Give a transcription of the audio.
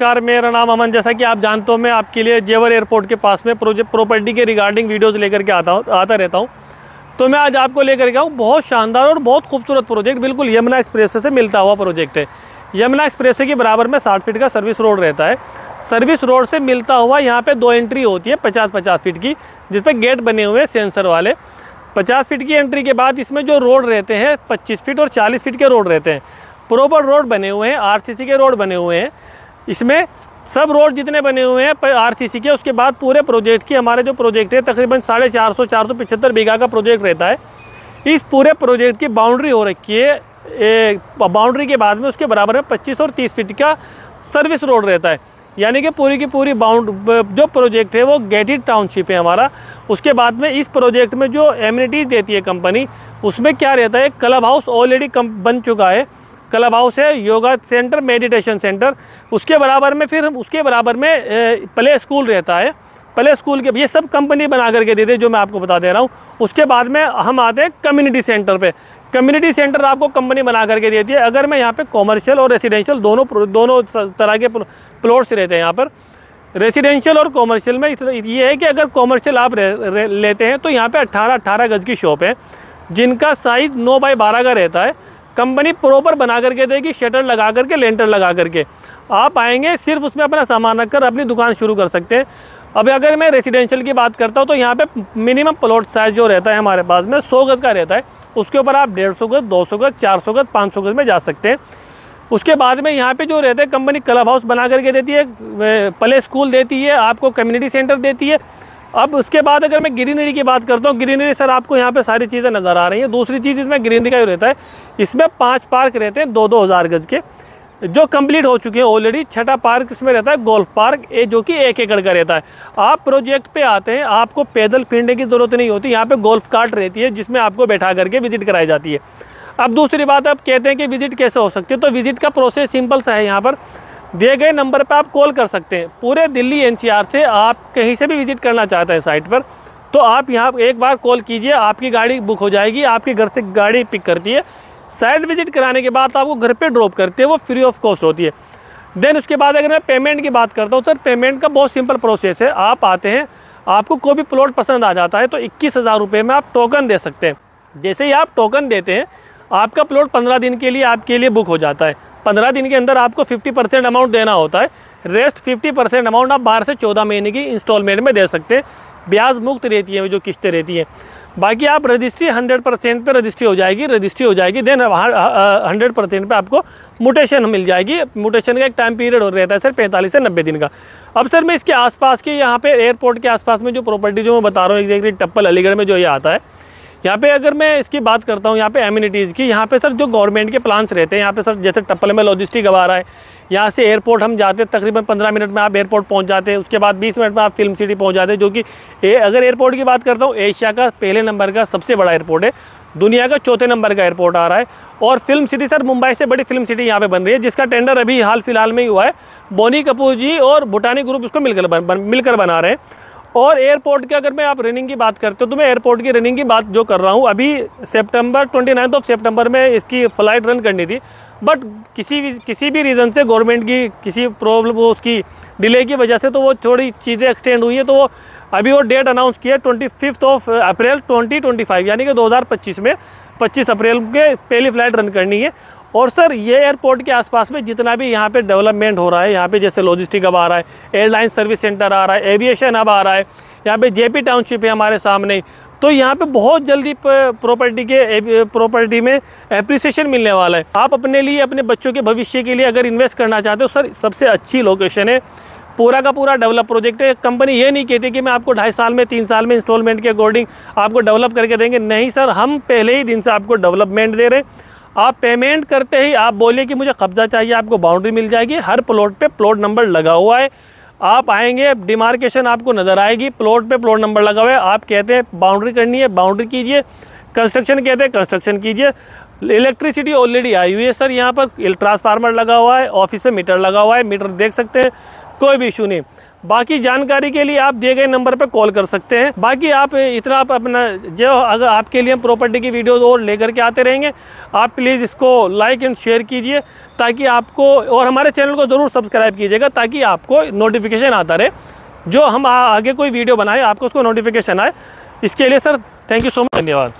नमस्कार, मेरा नाम अमन जैसा कि आप जानते हो, मैं आपके लिए जेवर एयरपोर्ट के पास में प्रोजेक्ट प्रॉपर्टी के रिगार्डिंग वीडियोस लेकर के आता हूँ, आता रहता हूँ। तो मैं आज आपको लेकर के आऊँ, बहुत शानदार और बहुत खूबसूरत प्रोजेक्ट बिल्कुल यमुना एक्सप्रेस से मिलता हुआ प्रोजेक्ट है। यमुना एक्सप्रेस के बराबर में साठ फीट का सर्विस रोड रहता है। सर्विस रोड से मिलता हुआ यहाँ पर दो एंट्री होती है पचास पचास फीट की जिसपे गेट बने हुए सेंसर वाले। पचास फीट की एंट्री के बाद इसमें जो रोड रहते हैं, पच्चीस फीट और चालीस फीट के रोड रहते हैं। प्रॉपर रोड बने हुए हैं आरसीसी के रोड बने हुए हैं। इसमें सब रोड जितने बने हुए हैं आरसीसी के, उसके बाद पूरे प्रोजेक्ट की, हमारे जो प्रोजेक्ट है, तकरीबन साढ़े चार सौ चार सौ पचहत्तर बीघा का प्रोजेक्ट रहता है। इस पूरे प्रोजेक्ट की बाउंड्री हो रखी है बाउंड्री के बाद में उसके बराबर में पच्चीस और तीस फीट का सर्विस रोड रहता है। यानी कि पूरी की पूरी बाउंड जो प्रोजेक्ट है, वो गेटेड टाउनशिप है हमारा। उसके बाद में इस प्रोजेक्ट में जो एम्यूनिटीज़ देती है कंपनी उसमें क्या रहता है क्लब हाउस ऑलरेडी बन चुका है। क्लब हाउस है योगा सेंटर मेडिटेशन सेंटर। उसके बराबर में फिर उसके बराबर में प्ले स्कूल रहता है। प्ले स्कूल के ये सब कंपनी बना करके देते जो मैं आपको बता दे रहा हूँ। उसके बाद में हम आते हैं कम्युनिटी सेंटर पे। कम्युनिटी सेंटर आपको कंपनी बना करके देती है। अगर मैं यहाँ पे कॉमर्शियल और रेसिडेंशियल दोनों दोनों तरह के प्लॉट्स रहते हैं यहाँ पर। रेसिडेंशियल और कॉमर्शियल में ये है कि अगर कॉमर्शियल आप रे, रे, लेते हैं तो यहाँ पे 18 18 गज की शॉप है जिनका साइज़ 9 बाई 12 का रहता है। कंपनी प्रॉपर बना करके देगी, शटर लगा करके लेंटर लगा करके। आप आएँगे, सिर्फ़ उसमें अपना सामान रखकर अपनी दुकान शुरू कर सकते हैं। अब अगर मैं रेसिडेंशियल की बात करता हूँ तो यहाँ पे मिनिमम प्लॉट साइज़ जो रहता है हमारे पास में, सौ गज़ का रहता है। उसके ऊपर आप डेढ़ सौ गज़, दो सौ गज़, चार सौ गज़, पाँच सौ गज़ में जा सकते हैं। उसके बाद में यहाँ पे जो रहता है कंपनी क्लब हाउस बना करके देती है प्ले स्कूल देती है, आपको कम्युनिटी सेंटर देती है। अब उसके बाद अगर मैं ग्रीनरी की बात करता हूँ, ग्रीनरी सर आपको यहाँ पे सारी चीज़ें नज़र आ रही हैं। दूसरी चीज़ इसमें ग्रीनरी का जो रहता है। इसमें पाँच पार्क रहते हैं दो दो हज़ार गज़ के, जो कंप्लीट हो चुके हैं ऑलरेडी छठा पार्क इसमें रहता है, गोल्फ पार्क, ए जो कि एक एकड़ का रहता है। आप प्रोजेक्ट पे आते हैं, आपको पैदल फिरने की ज़रूरत नहीं होती। यहाँ पे गोल्फ कार्ट रहती है, जिसमें आपको बैठा करके विज़िट कराई जाती है। अब दूसरी बात, आप कहते हैं कि विज़िट कैसे हो सकती है? तो विज़िट का प्रोसेस सिंपल सा है यहाँ पर। दिए गए नंबर पर आप कॉल कर सकते हैं। पूरे दिल्ली एनसीआर से आप कहीं से भी विज़िट करना चाहते हैं साइट पर तो आप यहाँ एक बार कॉल कीजिए, आपकी गाड़ी बुक हो जाएगी, आपके घर से गाड़ी पिक करती है। साइट विज़िट कराने के बाद आपको घर पे ड्रॉप करते हैं, वो फ्री ऑफ़ कॉस्ट होती है। देन उसके बाद अगर मैं पेमेंट की बात करता हूँ, सर, पेमेंट का बहुत सिंपल प्रोसेस है। आप आते हैं, आपको कोई भी प्लॉट पसंद आ जाता है तो इक्कीस हज़ार रुपये में आप टोकन दे सकते हैं। जैसे ही आप टोकन देते हैं आपका प्लॉट पंद्रह दिन के लिए आपके लिए बुक हो जाता है। पंद्रह दिन के अंदर आपको फिफ्टी परसेंट अमाउंट देना होता है। रेस्ट फिफ्टी परसेंट अमाउंट आप बारह से चौदह महीने की इंस्टॉलमेंट में दे सकते हैं। ब्याज मुक्त रहती है, जो किस्तें रहती हैं। बाकी आप रजिस्ट्री हंड्रेड परसेंट पर रजिस्ट्री हो जाएगी रजिस्ट्री हो जाएगी। देन वहाँ हंड्रेड परसेंट पर आपको मोटेशन मिल जाएगी। मोटेशन का एक टाइम पीरियड हो रहता है सर पैंतालीस से नब्बे दिन का। अब सर मैं इसके आसपास के यहाँ पे एयरपोर्ट के आसपास में जो प्रॉपर्टी जो मैं बता रहा हूँ एग्जैक्टली टप्पल अलीगढ़ में जो ये आता है यहाँ पे अगर मैं इसकी बात करता हूँ यहाँ पे एम्यूनिटीज़ की यहाँ पे सर जो गवर्नमेंट के प्लान्स रहते हैं यहाँ पे सर जैसे टप्पल में लॉजिस्टिक रहा है यहाँ से एयरपोर्ट हम जाते हैं तकरीबन पंद्रह मिनट में आप एयरपोर्ट पहुँच जाते हैं उसके बाद बीस मिनट में आप फ़िल्म सिटी पहुँच जाते हैं जो कि अगर एयरपोर्ट की बात करता हूँ एशिया का पहले नंबर का सबसे बड़ा एयरपोर्ट है दुनिया का चौथे नंबर का एयरपोर्ट आ रहा है और फ़िल्म सिटी सर मुंबई से बड़ी फ़िल्म सिटी यहाँ पे बन रही है जिसका टेंडर अभी हाल फ़िलहाल में ही हुआ है बोनी कपूर जी और भूटानी ग्रुप इसको मिलकर बन, बन, मिलकर बना रहे हैं। और एयरपोर्ट के अगर मैं आप रनिंग की बात करते हो तो मैं एयरपोर्ट की रनिंग की बात जो कर रहा हूँ, अभी सितंबर ट्वेंटी नाइन्थ ऑफ़ सितंबर में इसकी फ़्लाइट रन करनी थी। बट किसी भी किसी भी रीज़न से गवर्नमेंट की किसी प्रॉब्लम वो उसकी डिले की वजह से तो वो थोड़ी चीज़ें एक्सटेंड हुई है तो वो अभी वो डेट अनाउंस किया twenty fifth of April twenty twenty five यानी कि दो हज़ार पच्चीस में पच्चीस अप्रैल के पहली फ़्लाइट रन करनी है। और सर, ये एयरपोर्ट के आसपास में जितना भी यहाँ पे डेवलपमेंट हो रहा है, यहाँ पे जैसे लॉजिस्टिक अब आ रहा है एयरलाइन सर्विस सेंटर आ रहा है एविएशन अब आ रहा है, यहाँ पे जेपी टाउनशिप है हमारे सामने तो यहाँ पे बहुत जल्दी प्रॉपर्टी के प्रॉपर्टी में एप्रिसिएशन मिलने वाला है। आप अपने लिए, अपने बच्चों के भविष्य के लिए अगर इन्वेस्ट करना चाहते हो, सर, सबसे अच्छी लोकेशन है। पूरा का पूरा डेवलप प्रोजेक्ट है। कंपनी ये नहीं कहती कि मैं आपको ढाई साल में, तीन साल में इंस्टॉलमेंट के अकॉर्डिंग आपको डेवलप करके देंगे। नहीं, सर, हम पहले ही दिन से आपको डेवलपमेंट दे रहे हैं। आप पेमेंट करते ही आप बोलिए कि मुझे कब्ज़ा चाहिए, आपको बाउंड्री मिल जाएगी। हर प्लॉट पे प्लॉट नंबर लगा हुआ है। आप आएँगे डिमार्केशन आपको नज़र आएगी। प्लॉट पे प्लॉट नंबर लगा हुआ है। आप कहते हैं बाउंड्री करनी है बाउंड्री कीजिए। कंस्ट्रक्शन कहते हैं कंस्ट्रक्शन कीजिए। इलेक्ट्रिसिटी ऑलरेडी आई हुई है सर यहाँ पर ट्रांसफार्मर लगा हुआ है ऑफ़िस में मीटर लगा हुआ है। मीटर देख सकते हैं, कोई भी इशू नहीं। बाकी जानकारी के लिए आप दिए गए नंबर पर कॉल कर सकते हैं। बाकी आप इतना आप अपना जो अगर आपके लिए प्रॉपर्टी की वीडियोज़ और लेकर के आते रहेंगे, आप प्लीज़ इसको लाइक एंड शेयर कीजिए ताकि आपको और हमारे चैनल को ज़रूर सब्सक्राइब कीजिएगा ताकि आपको नोटिफिकेशन आता रहे। जो हम आगे कोई वीडियो बनाए, आपको उसको नोटिफिकेशन आए। इसके लिए sir thank you so much धन्यवाद।